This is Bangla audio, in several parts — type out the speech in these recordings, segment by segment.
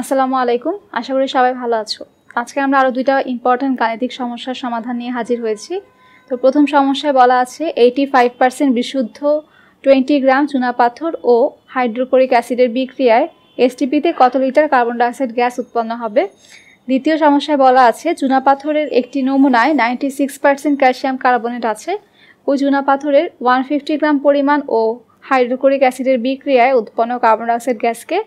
আসসালামু আলাইকুম। আশা করি সবাই ভালো আছো। আজকে আমরা আরও দুইটা ইম্পর্ট্যান্ট গাণিতিক সমস্যার সমাধান নিয়ে হাজির হয়েছি। তো প্রথম সমস্যায় বলা আছে এইটি ফাইভ পার্সেন্ট বিশুদ্ধ টোয়েন্টি গ্রাম চুনাপাথর ও হাইড্রোক্লোরিক অ্যাসিডের বিক্রিয়ায় এসটিপিতে কত লিটার কার্বন ডাইঅক্সাইড গ্যাস উৎপন্ন হবে? দ্বিতীয় সমস্যায় বলা আছে চুনাপাথরের একটি নমুনায় ninety six percent calcium carbonate আছে। ওই চুনাপাথরের ওয়ান ফিফটি গ্রাম পরিমাণ ও হাইড্রোক্লোরিক অ্যাসিডের বিক্রিয়ায় উৎপন্ন কার্বন ডাইঅক্সাইড গ্যাসকে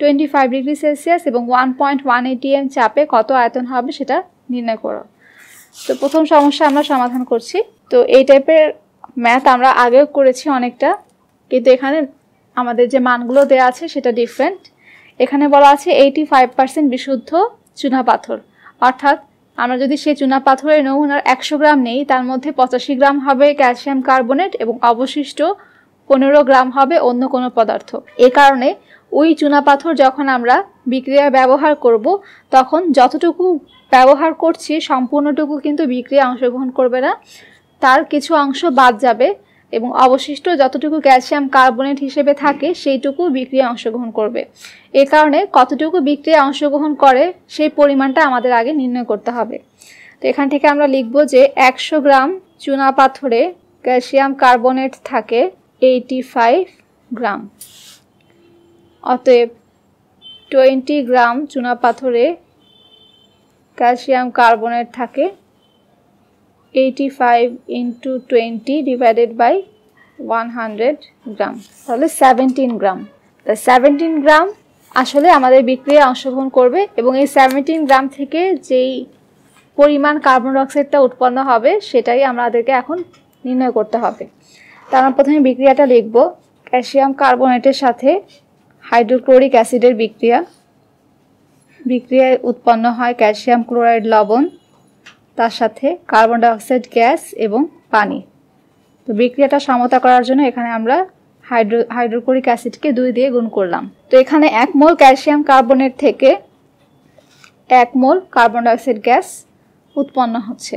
টোয়েন্টি ফাইভ ডিগ্রি সেলসিয়াস এবং ওয়ান পয়েন্ট ওয়ান এটিএম চাপে কত আয়তন হবে সেটা নির্ণয় করো। তো প্রথম সমস্যা আমরা সমাধান করছি। তো এই টাইপের ম্যাথ আমরা আগেও করেছি অনেকটা, কিন্তু এখানে আমাদের যে মানগুলো দেওয়া আছে সেটা ডিফারেন্ট এখানে বলা আছে এইটি ফাইভ পার্সেন্ট বিশুদ্ধ চুনা পাথর। অর্থাৎ আমরা যদি সেই চুনা পাথরের নমুনার একশো গ্রাম নেই, তার মধ্যে পঁচাশি গ্রাম হবে ক্যালসিয়াম কার্বনেট এবং অবশিষ্ট পনেরো গ্রাম হবে অন্য কোনো পদার্থ। এ কারণে ওই চুনাপাথর যখন আমরা বিক্রিয়ায় ব্যবহার করব, তখন যতটুকু ব্যবহার করছি, সম্পূর্ণটুকু কিন্তু বিক্রিয়া অংশগ্রহণ করবে না। তার কিছু অংশ বাদ যাবে এবং অবশিষ্ট যতটুকু ক্যালসিয়াম কার্বনেট হিসেবে থাকে, সেইটুকু বিক্রিয়া অংশগ্রহণ করবে। এ কারণে কতটুকু বিক্রিয়া অংশগ্রহণ করে, সেই পরিমাণটা আমাদের আগে নির্ণয় করতে হবে। তো এখান থেকে আমরা লিখব যে একশো গ্রাম চুনা পাথরে ক্যালসিয়াম কার্বনেট থাকে, এইটি ফাইভ গ্রাম। অতএব টোয়েন্টি গ্রাম চুনাপাথরে ক্যালসিয়াম কার্বনেট থাকে eighty five into twenty divided by one hundred gram. তাহলে সেভেন্টিন গ্রাম। তা সেভেন্টিন গ্রাম আসলে আমাদের বিক্রিয়া অংশগ্রহণ করবে এবং এই সেভেন্টিন গ্রাম থেকে যেই পরিমাণ কার্বন ডাইঅক্সাইডটা উৎপন্ন হবে সেটাই আমাদেরকে এখন নির্ণয় করতে হবে। তার প্রথমে বিক্রিয়াটা লিখব। ক্যালসিয়াম কার্বনেটের সাথে হাইড্রোক্লোরিক অ্যাসিডের বিক্রিয়া। বিক্রিয়ায় উৎপন্ন হয় ক্যালসিয়াম ক্লোরাইড লবণ, তার সাথে কার্বন ডাইঅক্সাইড, গ্যাস এবং পানি। তো বিক্রিয়াটা সমতা করার জন্য এখানে আমরা হাইড্রো, হাইড্রোক্লোরিক অ্যাসিডকে দুই দিয়ে গুণ করলাম। তো এখানে এক মোল ক্যালসিয়াম কার্বনের থেকে এক মোল কার্বন ডাইঅক্সাইড গ্যাস উৎপন্ন হচ্ছে।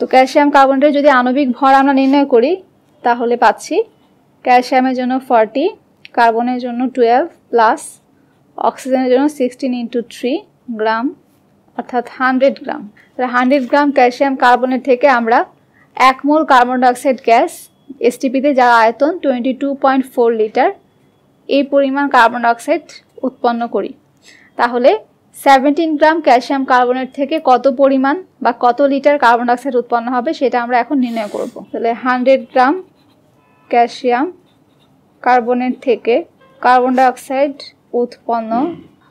তো ক্যালসিয়াম কার্বনেটের যদি আণবিক ভর আমরা নির্ণয় করি, তাহলে পাচ্ছি ক্যালসিয়ামের জন্য ফর্টি কার্বনের জন্য টুয়েলভ প্লাস অক্সিজেনের জন্য সিক্সটিন ইন্টু থ্রি গ্রাম অর্থাৎ হান্ড্রেড গ্রাম তাহলে হান্ড্রেড গ্রাম ক্যালসিয়াম কার্বনের থেকে আমরা এক মোল কার্বন ডাইঅক্সাইড গ্যাস এসটিপিতে যার আয়তন twenty two point four litre এই পরিমাণ কার্বন ডাইঅক্সাইড উৎপন্ন করি। তাহলে সেভেন্টিন গ্রাম ক্যালসিয়াম কার্বনেট থেকে কত পরিমাণ বা কত লিটার কার্বন ডাইঅক্সাইড উৎপন্ন হবে সেটা আমরা এখন নির্ণয় করব। তাহলে হান্ড্রেড গ্রাম ক্যালসিয়াম কার্বনের থেকে কার্বন ডাইঅক্সাইড উৎপন্ন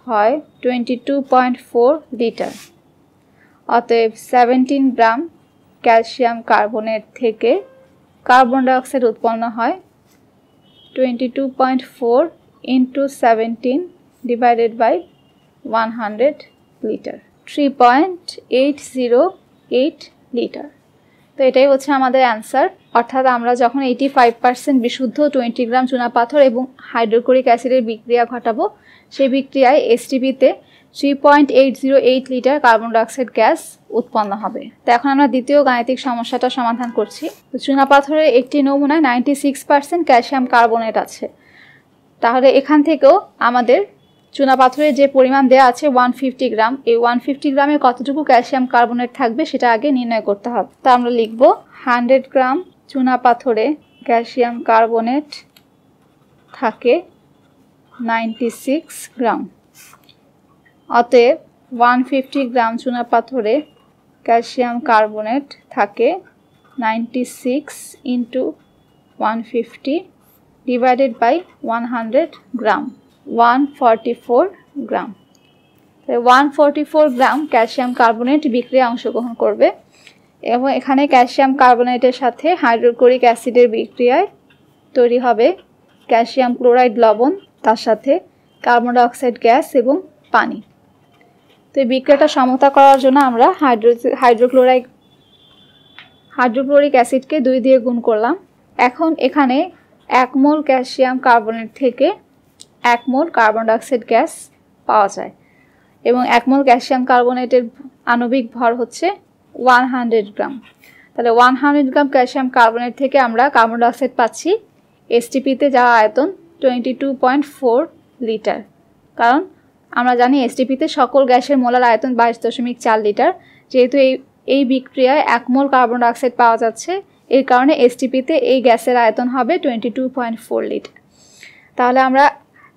হয় twenty two point four litre অতএব সেভেন্টিন গ্রাম ক্যালসিয়াম কার্বনের থেকে কার্বন ডাইঅক্সাইড উৎপন্ন হয় twenty two point four into divided by one hundred litre three point eight zero eight litre তো এটাই হচ্ছে আমাদের অ্যান্সার অর্থাৎ আমরা যখন এইটি ফাইভ পার্সেন্ট বিশুদ্ধ টোয়েন্টি গ্রাম চুনাপাথর এবং হাইড্রোক্লোরিক অ্যাসিডের বিক্রিয়া ঘটাবো, সেই বিক্রিয়ায় এসটিপিতে three point eight zero eight litre carbon dioxide gas উৎপন্ন হবে। তো এখন আমরা দ্বিতীয় গাণিতিক সমস্যাটা সমাধান করছি। তো চুনাপাথরের একটি নমুনায় ninety six percent calcium carbonate আছে। তাহলে এখান থেকেও আমাদের চুনাপাথরের যে পরিমাণ দেওয়া আছে ওয়ান ফিফটি গ্রাম এই ওয়ান ফিফটি গ্রামে কতটুকু ক্যালসিয়াম কার্বনেট থাকবে সেটা আগে নির্ণয় করতে হবে। তা আমরা লিখব হান্ড্রেড গ্রাম চুনা পাথরে ক্যালসিয়াম কার্বনেট থাকে নাইনটি সিক্স গ্রাম। অতএব ওয়ান ফিফটি গ্রাম চুনা পাথরে ক্যালসিয়াম কার্বনেট থাকে ninety six into one fifty divided by one hundred gram, one forty four gram. One forty four gram calcium carbonate বিক্রিয়া অংশগ্রহণ করবে। এবং এখানে ক্যালসিয়াম কার্বনেটের সাথে হাইড্রোক্লোরিক অ্যাসিডের বিক্রিয়ায় তৈরি হবে ক্যালসিয়াম ক্লোরাইড লবণ, তার সাথে কার্বন ডাইঅক্সাইড, গ্যাস এবং পানি। তো এই বিক্রিয়াটা সমতা করার জন্য আমরা হাইড্রো হাইড্রোক্লোরাইড হাইড্রোক্লোরিক অ্যাসিডকে দুই দিয়ে গুণ করলাম। এখন এখানে এক মোল ক্যালসিয়াম কার্বনেট থেকে এক মোল কার্বন ডাইঅক্সাইড গ্যাস পাওয়া যায়। এবং এক মোল ক্যালসিয়াম কার্বনেটের আণবিক ভর হচ্ছে ওয়ান হান্ড্রেড গ্রাম। তাহলে one hundred gram calcium carbonate থেকে আমরা কার্বন ডাইঅক্সাইড পাচ্ছি এসটিপিতে যা আয়তন twenty two point four litre. কারণ আমরা জানি এসটিপিতে সকল গ্যাসের মোলার আয়তন বাইশ দশমিক চার লিটার। যেহেতু এই এই বিক্রিয়ায় এক মোল কার্বন ডাইঅক্সাইড পাওয়া যাচ্ছে, এর কারণে এসটিপিতে এই গ্যাসের আয়তন হবে twenty two point four litre. তাহলে আমরা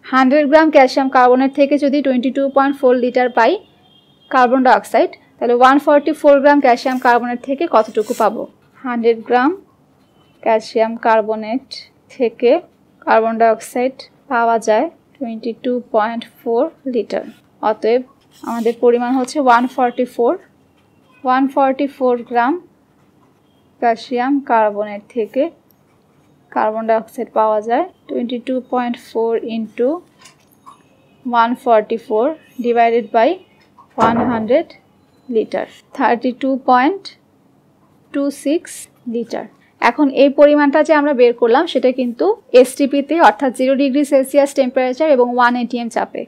হান্ড্রেড গ্রাম ক্যালসিয়াম কার্বনের থেকে যদি twenty two point four litre পাই কার্বন ডাইঅক্সাইড তাহলে one forty four gram calcium carbonate থেকে কতটুকু পাবো? হান্ড্রেড গ্রাম ক্যালসিয়াম কার্বনেট থেকে কার্বন ডাইঅক্সাইড পাওয়া যায় twenty two point four litre অতএব আমাদের পরিমাণ হচ্ছে one forty four one forty four gram calcium carbonate থেকে কার্বন ডাইঅক্সাইড পাওয়া যায় twenty two point four into one forty four divided by one hundred litre thirty two point two six litre. এখন এই পরিমাণটা যে আমরা বের করলাম, সেটা কিন্তু এসটিপিতে অর্থাৎ জিরো ডিগ্রি সেলসিয়াস টেম্পারেচার এবং ওয়ান এটিএম চাপে।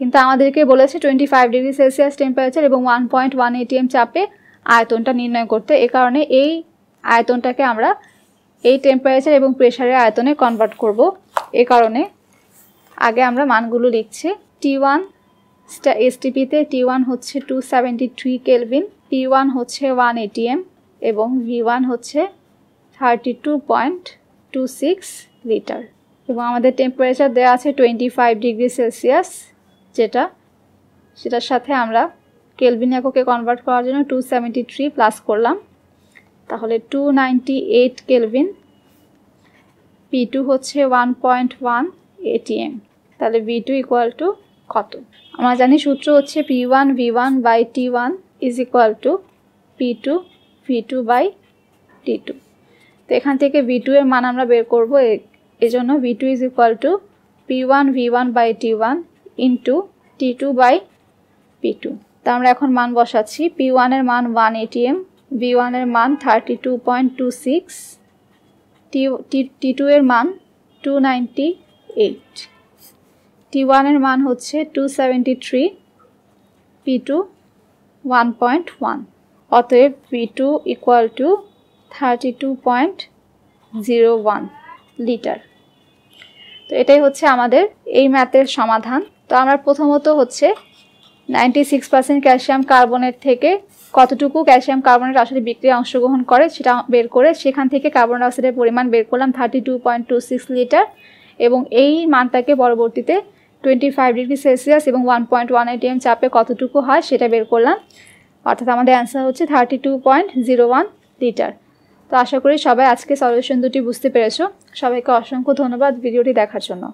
কিন্তু আমাদেরকে বলেছে twenty five degree Celsius temperature এবং ওয়ান পয়েন্ট ওয়ান এটিএম চাপে আয়তনটা নির্ণয় করতে। এ কারণে এই আয়তনটাকে আমরা এই টেম্পারেচার এবং প্রেশারের আয়তনে কনভার্ট করব। এ কারণে আগে আমরা মানগুলো লিখছি টি ওয়ান এসটিপিতে টি ওয়ান হচ্ছে two seventy three kelvin P one হচ্ছে ওয়ান এটিএম এবং ভি ওয়ান হচ্ছে thirty two point two six litre এবং আমাদের টেম্পারেচার দেওয়া আছে টোয়েন্টি ফাইভ ডিগ্রি সেলসিয়াস যেটা, সেটার সাথে আমরা কেলভিন এককে কনভার্ট করার জন্য টু সেভেন্টি থ্রি প্লাস করলাম। তাহলে two ninety eight kelvin P two হচ্ছে ওয়ান পয়েন্ট ওয়ান এটিএম তাহলে ভি টু ইকুয়াল টু কত? আমরা জানি সূত্র হচ্ছে P one V one by T one is equal to P two V two by T two তো এখান থেকে ভি টু এর মান আমরা বের করব এজন্য V two is equal to P one V one by T one into T two by P two তা আমরা এখন মান বসাচ্ছি পি ওয়ানের মান ওয়ান এটিএম ভি ওয়ানের মান thirty two point two six T T two এর মান টু নাইনটি এইট টি ওয়ানের মান হচ্ছে two seventy three P two one point one অতএব P two equal to thirty two point zero one litre তো এটাই হচ্ছে আমাদের এই ম্যাথের সমাধান। তো আমরা প্রথমত হচ্ছে নাইনটি সিক্স পার্সেন্ট ক্যালসিয়াম কার্বনের থেকে কতটুকু ক্যালসিয়াম কার্বনেট আসলে বিক্রিয়া অংশগ্রহণ করে সেটা বের করে সেখান থেকে কার্বন ডাইঅক্সাইডের পরিমাণ বের করলাম thirty two point two six litre এবং এই মানটাকে পরবর্তীতে টোয়েন্টি ফাইভ ডিগ্রি সেলসিয়াস এবং ওয়ান পয়েন্ট ওয়ান এটিএম চাপে কতটুকু হয় সেটা বের করলাম। অর্থাৎ আমাদের অ্যান্সার হচ্ছে thirty two point zero one litre তো আশা করি সবাই আজকে সলিউশন দুটি বুঝতে পেরেছ। সবাইকে অসংখ্য ধন্যবাদ ভিডিওটি দেখার জন্য।